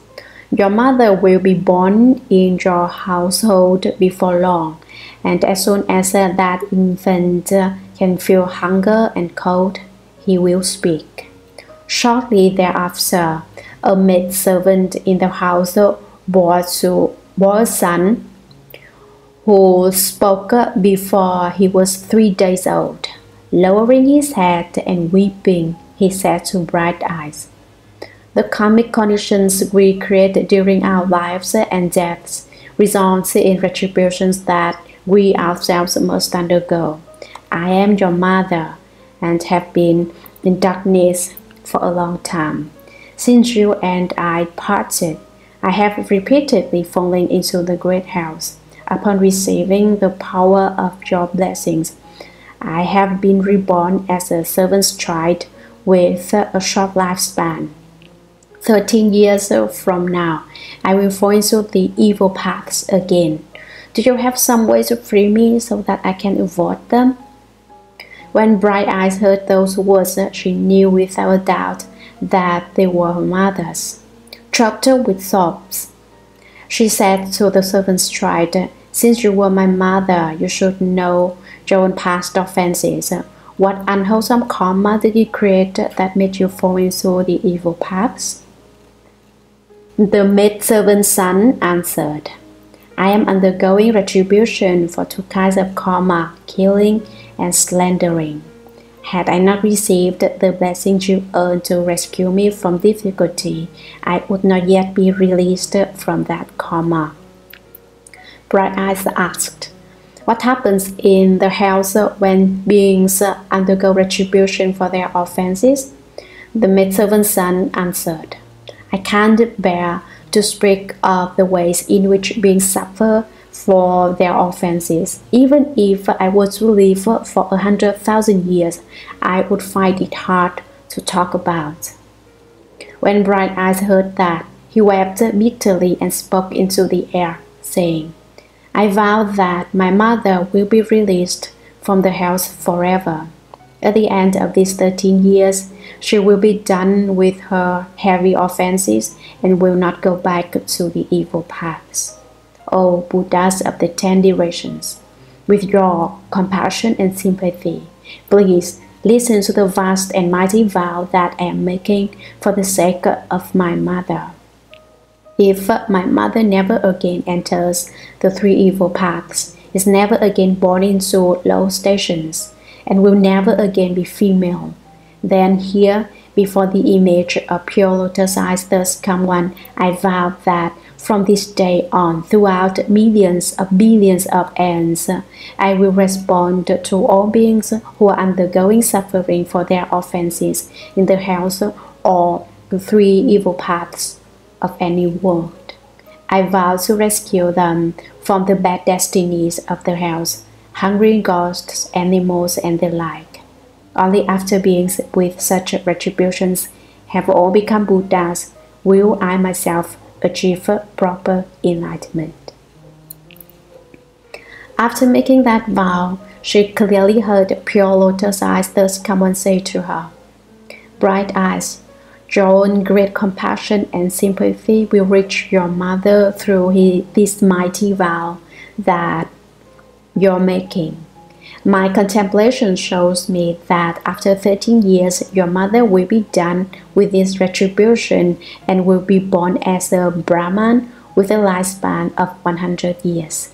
Your mother will be born in your household before long, and as soon as that infant can feel hunger and cold, he will speak. Shortly thereafter, a maid servant in the house bore a son who spoke before he was three days old. Lowering his head and weeping, he said to Bright Eyes, The karmic conditions we create during our lives and deaths result in retributions that we ourselves must undergo. I am your mother and have been in darkness for a long time. Since you and I parted, I have repeatedly fallen into the great house. Upon receiving the power of your blessings, I have been reborn as a servant's child with a short lifespan. Thirteen years from now, I will fall into the evil paths again. Do you have some way to free me so that I can avoid them? When Bright Eyes heard those words, she knew without a doubt that they were her mother's. Choked with sobs, she said to the servant's child, Since you were my mother, you should know your own past offenses. What unwholesome karma did you create that made you fall into the evil paths? The maid servant's son answered, I am undergoing retribution for two kinds of karma killing and slandering. Had I not received the blessings you uh, earned to rescue me from difficulty, I would not yet be released from that karma. Bright Eyes asked, What happens in the house when beings undergo retribution for their offenses? The maidservant's son answered, I can't bear to speak of the ways in which beings suffer for their offenses. Even if I were to live for a hundred thousand years, I would find it hard to talk about. When Bright Eyes heard that, he wept bitterly and spoke into the air, saying, I vow that my mother will be released from the house forever. At the end of these thirteen years, she will be done with her heavy offenses and will not go back to the evil paths. O Buddhas of the ten directions, with your compassion and sympathy, please listen to the vast and mighty vow that I am making for the sake of my mother. If my mother never again enters the three evil paths, is never again born into low stations, and will never again be female, then here before the image of pure lotus eyes thus come one, I vow that from this day on, throughout millions of billions of aeons, I will respond to all beings who are undergoing suffering for their offenses in the house or the three evil paths of any world. I vow to rescue them from the bad destinies of the house, hungry ghosts, animals, and the like. Only after beings with such retributions have all become Buddhas will I myself achieve proper enlightenment. After making that vow, she clearly heard pure lotus eyes thus come and say to her, Bright eyes, your own great compassion and sympathy will reach your mother through his, this mighty vow that you're making. My contemplation shows me that after 13 years, your mother will be done with this retribution and will be born as a Brahman with a lifespan of 100 years.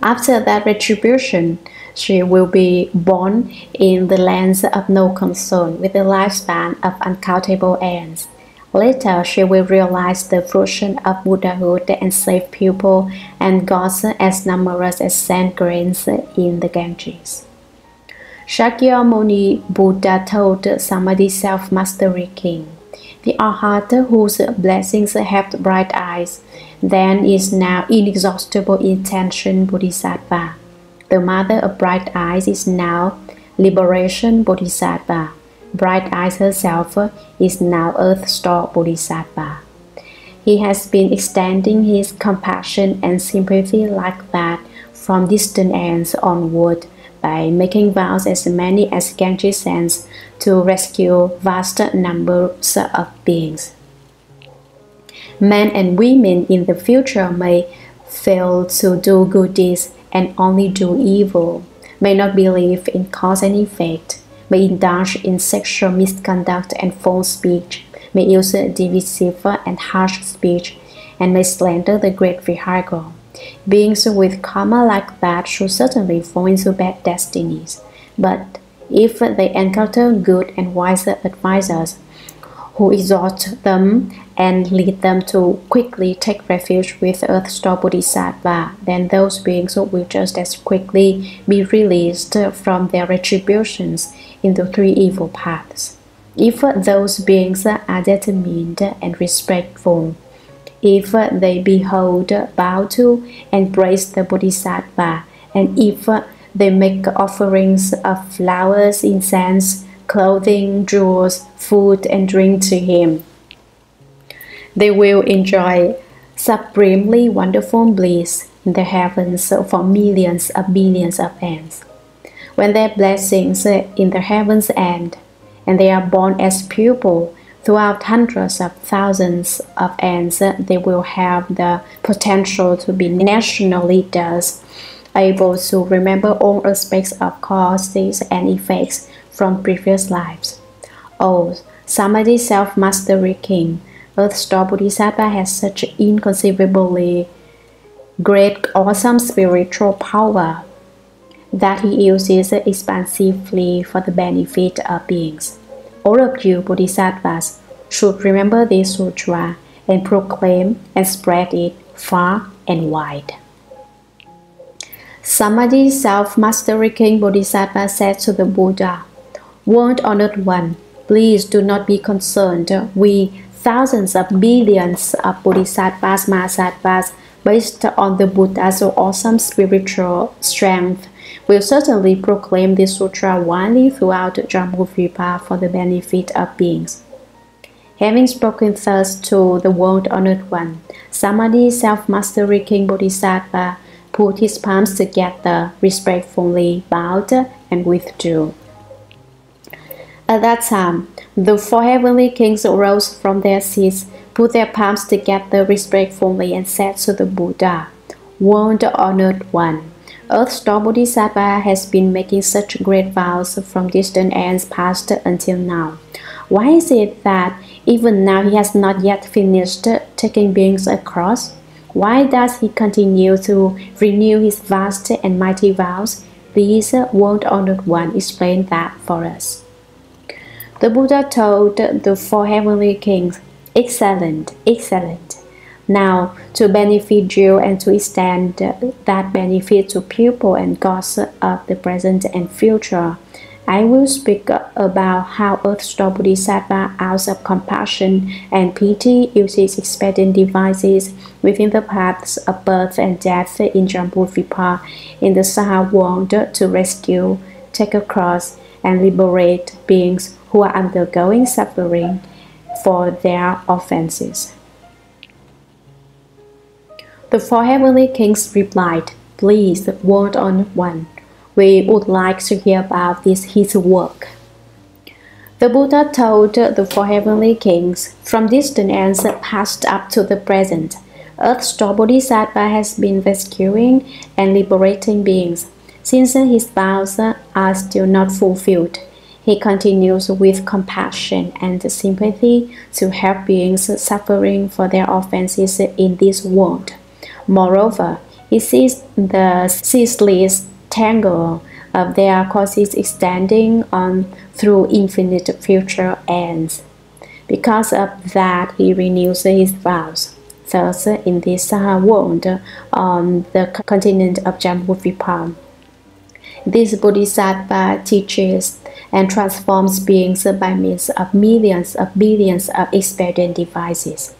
After that retribution, she will be born in the lands of no concern with a lifespan of uncountable aeons. Later, she will realize the fruition of Buddhahood and save people and gods as numerous as sand grains in the Ganges. Shakyamuni Buddha told Samadhi self-mastery king, the arhat whose blessings have bright eyes, then is now inexhaustible intention Bodhisattva. The mother of bright eyes is now liberation Bodhisattva. Bright Eyes herself is now Earth Store Bodhisattva. He has been extending his compassion and sympathy like that from distant aeons onward by making vows as many as Ganges sends to rescue vast numbers of beings. Men and women in the future may fail to do good deeds and only do evil, may not believe in cause and effect, may indulge in sexual misconduct and false speech, may use divisive and harsh speech, and may slander the great vehicle. Beings with karma like that should certainly fall into bad destinies. But if they encounter good and wise advisors who exhort them and lead them to quickly take refuge with Earth Store Bodhisattva, then those beings will just as quickly be released from their retributions in the three evil paths. If those beings are determined and respectful, if they behold, bow to, and praise the Bodhisattva, and if they make offerings of flowers, incense, clothing, jewels, food, and drink to him, they will enjoy supremely wonderful bliss in the heavens for millions of billions of aeons when their blessings in the heavens end, and they are born as pupil throughout hundreds of thousands of aeons, they will have the potential to be national leaders, able to remember all aspects of causes and effects from previous lives. Oh, Samadhi self-mastery king, Earth Store Bodhisattva has such inconceivably great, awesome spiritual power that he uses expansively for the benefit of beings. All of you Bodhisattvas should remember this sutra and proclaim and spread it far and wide. Samadhi self-mastery King Bodhisattva said to the Buddha, World honored one, please do not be concerned. We, thousands of billions of Bodhisattvas, Mahasattvas, based on the Buddha's awesome spiritual strength, will certainly proclaim this sutra widely throughout Jambudvipa for the benefit of beings. Having spoken thus to the world-honored one, Samadhi self-mastery King Bodhisattva put his palms together, respectfully bowed, and withdrew. At that time, the four heavenly kings rose from their seats, put their palms together respectfully, and said to the Buddha, World honored one, Earth Store Bodhisattva has been making such great vows from distant aeons past until now. Why is it that even now he has not yet finished taking beings across? Why does he continue to renew his vast and mighty vows? Please, world honored one, explain that for us. The Buddha told the four heavenly kings, Excellent, excellent. Now, to benefit you and to extend that benefit to people and gods of the present and future, I will speak about how Earth Store Bodhisattva, out of compassion and pity, uses expedient devices within the paths of birth and death in Jambudvipa in the Saha world to rescue, take across, and liberate beings who are undergoing suffering for their offenses. The four heavenly kings replied, Please, word on one. We would like to hear about this his work. The Buddha told the four heavenly kings, from distant aeons past up to the present, Earth Store Bodhisattva has been rescuing and liberating beings. Since his vows are still not fulfilled, he continues with compassion and sympathy to help beings suffering for their offenses in this world. Moreover, he sees the ceaseless tangle of their causes extending on through infinite future aeons. Because of that, he renews his vows. Thus, in this uh, world, on the continent of Jambudvipa, this Bodhisattva teaches and transforms beings by means of millions of billions of expedient devices.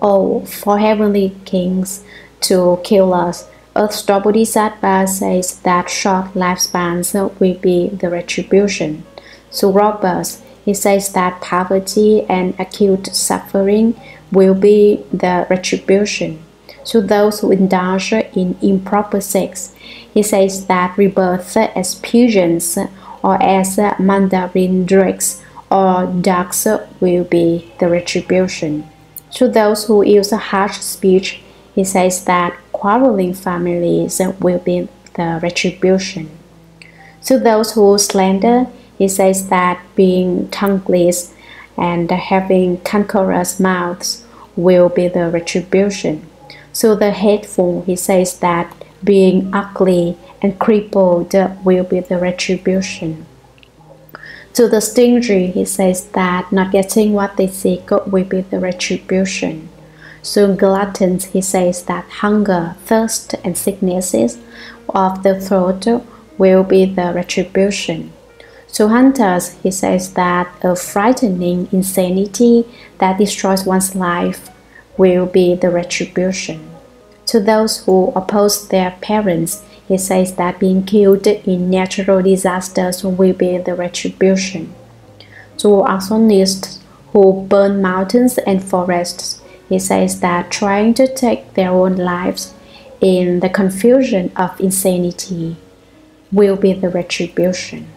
Oh, four heavenly kings to kill us, Earth Store Bodhisattva says that short lifespans will be the retribution. To robbers, he says that poverty and acute suffering will be the retribution. To those who indulge in improper sex, he says that rebirth as pigeons or as mandarin drakes or ducks will be the retribution. To those who use harsh speech, he says that quarreling families will be the retribution. To those who slander, he says that being tongueless and having cankerous mouths will be the retribution. To the hateful, he says that being ugly and crippled will be the retribution. To the stingy, he says that not getting what they seek will be the retribution. To gluttons, he says that hunger, thirst, and sicknesses of the throat will be the retribution. To hunters, he says that a frightening insanity that destroys one's life will be the retribution. To those who oppose their parents, he says that being killed in natural disasters will be the retribution. To arsonists who burn mountains and forests, he says that trying to take their own lives in the confusion of insanity will be the retribution.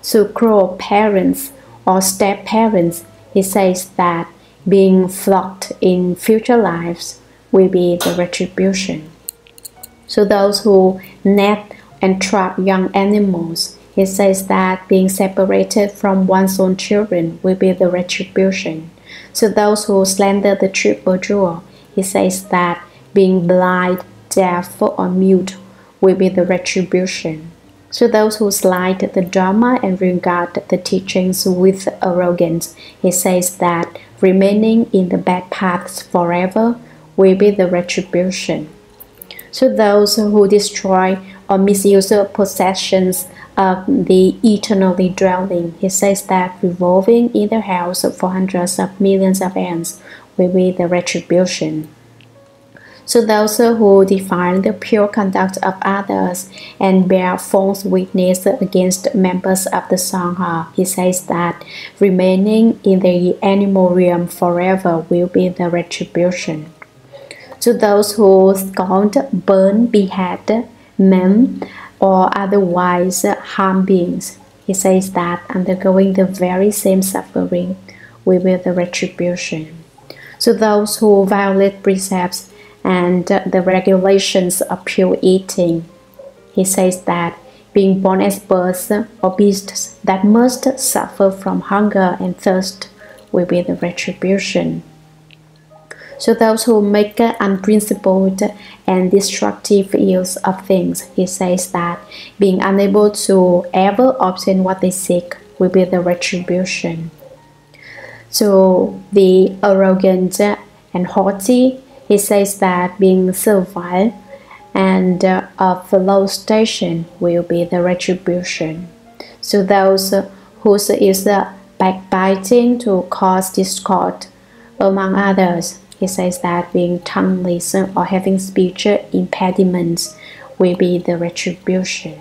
So cruel parents or step parents, he says that being flogged in future lives will be the retribution. So those who net and trap young animals, he says that being separated from one's own children will be the retribution. So those who slander the triple jewel, he says that being blind, deaf, or mute will be the retribution. So those who slight the Dharma and regard the teachings with arrogance, he says that remaining in the bad paths forever will be the retribution. To those who destroy or misuse possessions of the eternally dwelling, he says that revolving in the house for hundreds of millions of aeons will be the retribution. So those who defile the pure conduct of others and bear false witness against members of the Sangha, he says that remaining in the animal realm forever will be the retribution. To those who scorn, burn, behead, maim, or otherwise harm beings, he says that undergoing the very same suffering will be the retribution. So those who violate precepts and the regulations of pure eating. He says that being born as birds or beasts that must suffer from hunger and thirst will be the retribution. So those who make unprincipled and destructive use of things, he says that being unable to ever obtain what they seek will be the retribution. So the arrogant and haughty he says that being servile and uh, of low station will be the retribution. So those whose is backbiting to cause discord among others, he says that being tongueless or having speech impediments will be the retribution.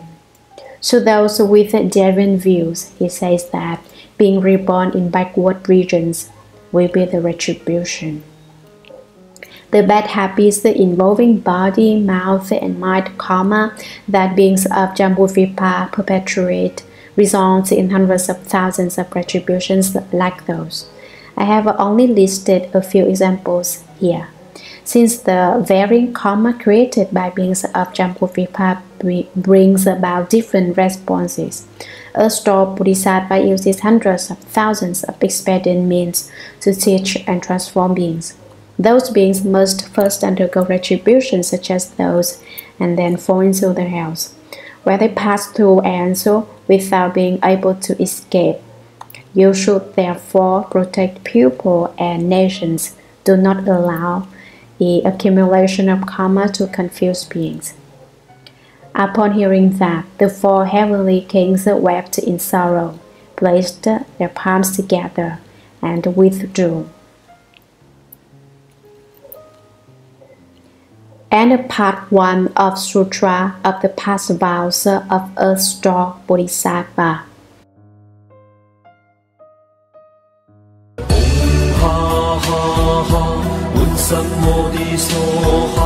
So those with daring views, he says that being reborn in backward regions will be the retribution. The bad habits involving body, mouth, and mind karma that beings of Jambudvipa perpetuate results in hundreds of thousands of retributions like those. I have only listed a few examples here. Since the varying karma created by beings of Jambudvipa brings about different responses, Earth Store bodhisattva uses hundreds of thousands of expedient means to teach and transform beings. Those beings must first undergo retribution such as those and then fall into the hells, where they pass through and so without being able to escape. You should therefore protect people and nations. Do not allow the accumulation of karma to confuse beings. Upon hearing that, the four heavenly kings wept in sorrow, placed their palms together, and withdrew. and part 1 of Sutra of the Past Vows of Earth Store Bodhisattva. 什么的所。